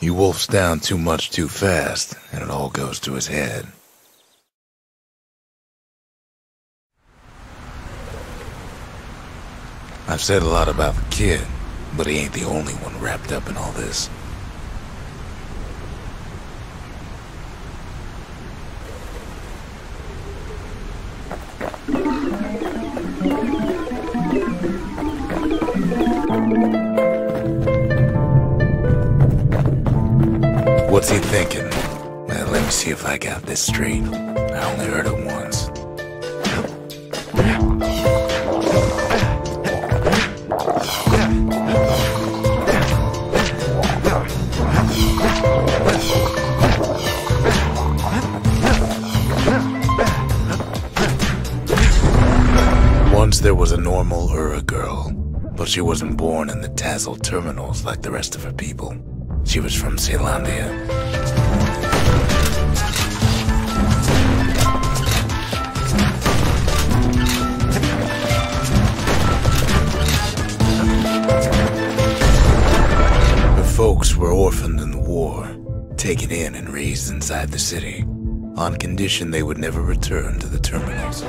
He wolfs down too much too fast, and it all goes to his head. I've said a lot about the kid, but he ain't the only one wrapped up in all this. What's he thinking? Well, let me see if I got this straight. I only heard it once. Once there was a normal Ura girl, but she wasn't born in the Tazal terminals like the rest of her people. She was from Caelondia. Her folks were orphaned in the war, taken in and raised inside the city, on condition they would never return to the terminals.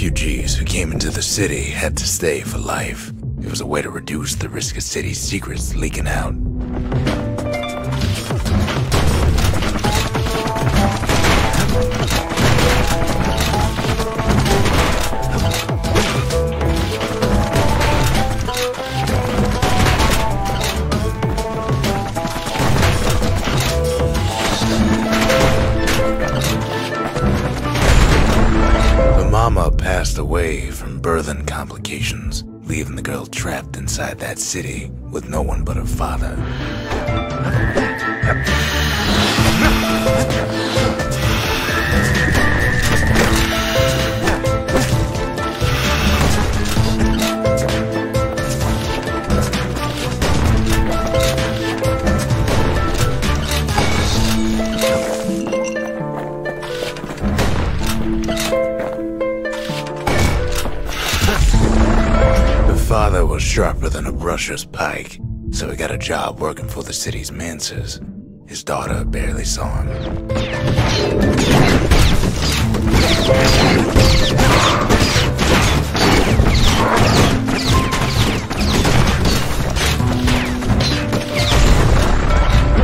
Refugees who came into the city had to stay for life. It was a way to reduce the risk of city secrets leaking out. Inside that city with no one but her father. Brusher's pike, so he got a job working for the city's mancers. His daughter barely saw him.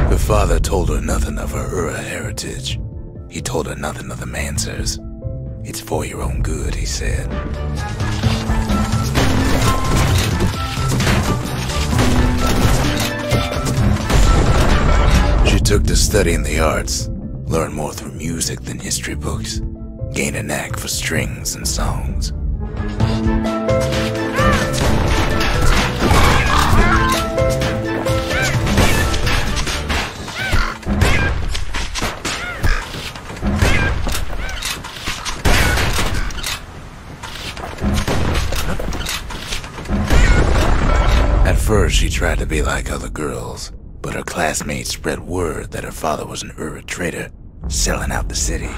Her father told her nothing of her Ura heritage. He told her nothing of the Mancers. It's for your own good, he said. Took to studying the arts, learned more through music than history books, gained a knack for strings and songs. At first, she tried to be like other girls, but her classmates spread word that her father was an Ura trader, selling out the city.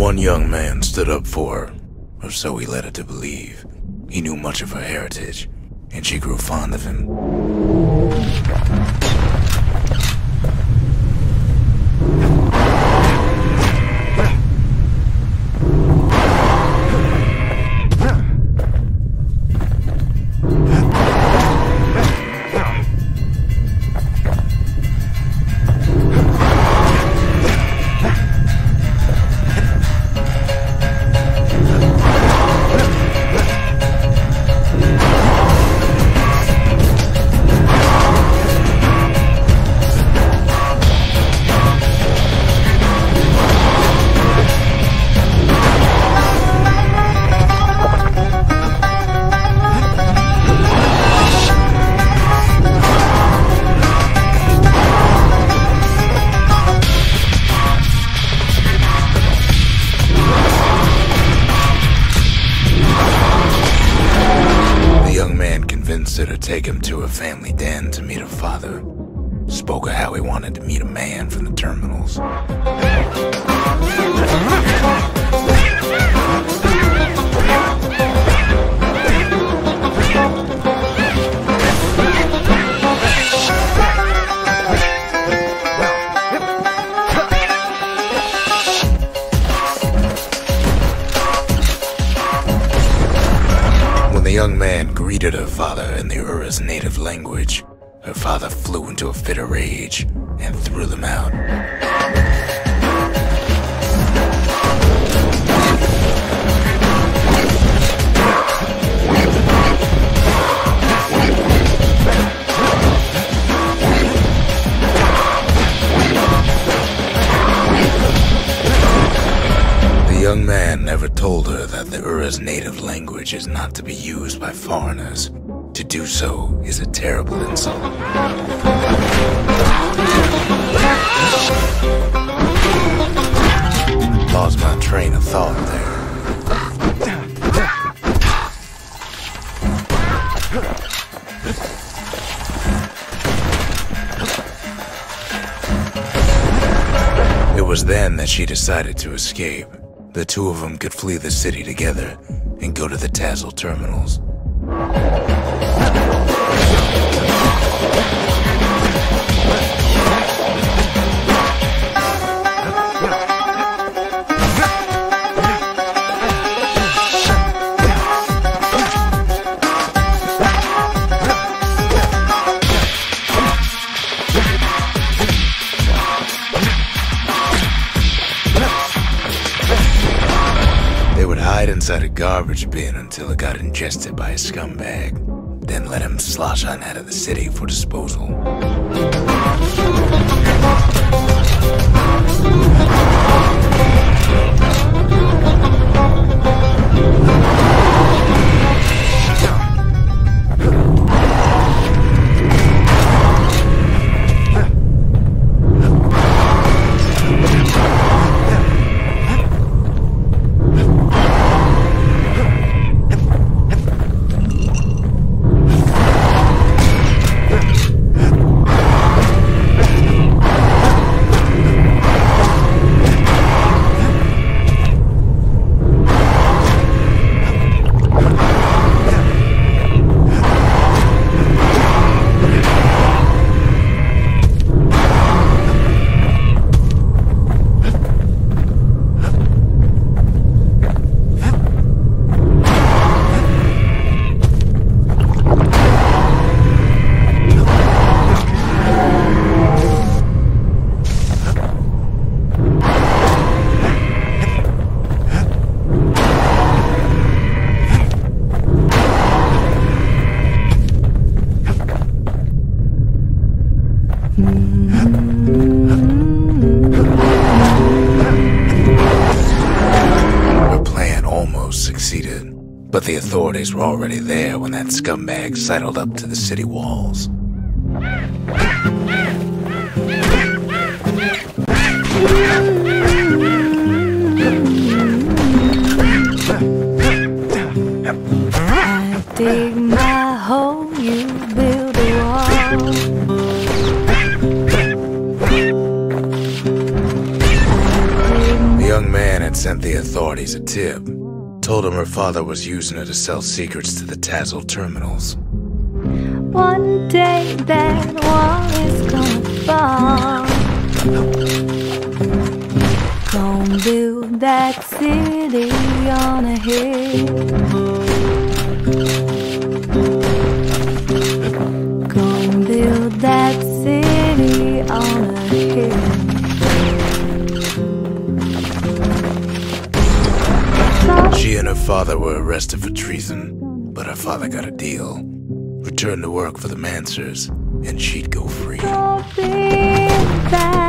One young man stood up for her, or so he led her to believe. He knew much of her heritage, and she grew fond of him. Take him to her family den to meet her father. Spoke of how he wanted to meet a man from the terminals. Language, her father flew into a fit of rage and threw them out. The young man never told her that the Ura's native language is not to be used by foreigners. To do so is a terrible insult. Lost my train of thought there. It was then that she decided to escape. The two of them could flee the city together and go to the Tazal terminals. They would hide inside a garbage bin until it got ingested by a scumbag, then let him slosh on out of the city for disposal. But the authorities were already there when that scumbag sidled up to the city walls. I dig my hole, you build a wall. The young man had sent the authorities a tip, told him her father was using her to sell secrets to the Tazal terminals. One day that wall is gonna fall. Build that city on a hill. Father were arrested for treason, but her father got a deal. Returned to work for the Mancers, and she'd go free. Build that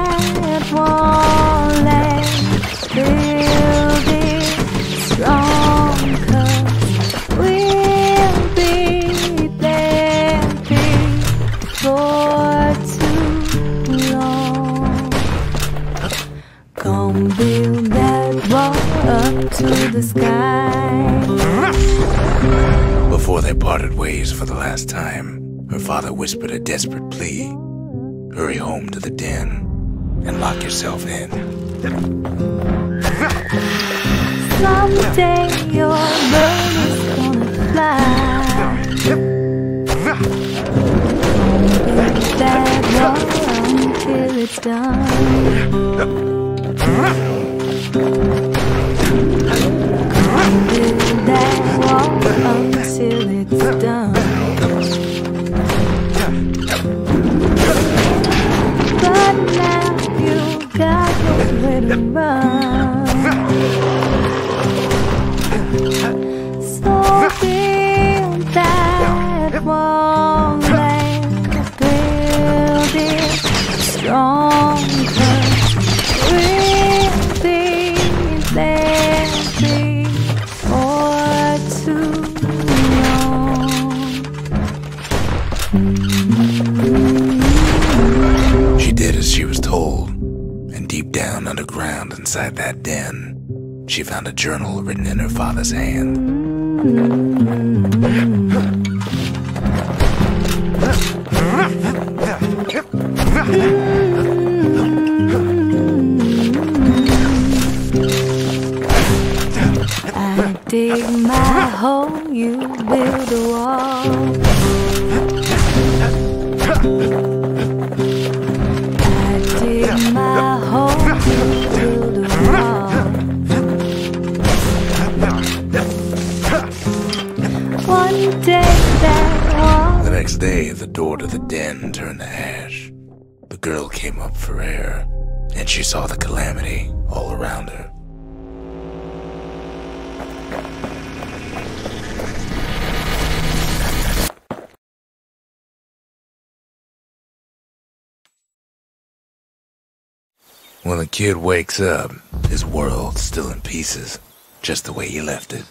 last time, her father whispered a desperate plea Hurry home to the den and lock yourself in. Someday your bird is gonna fly. Build that wall until it's done. She found a journal written in her father's hand. I dig my hole, you build a wall. The door to the den turned to ash. The girl came up for air, and she saw the calamity all around her. When the kid wakes up, his world's still in pieces, just the way he left it.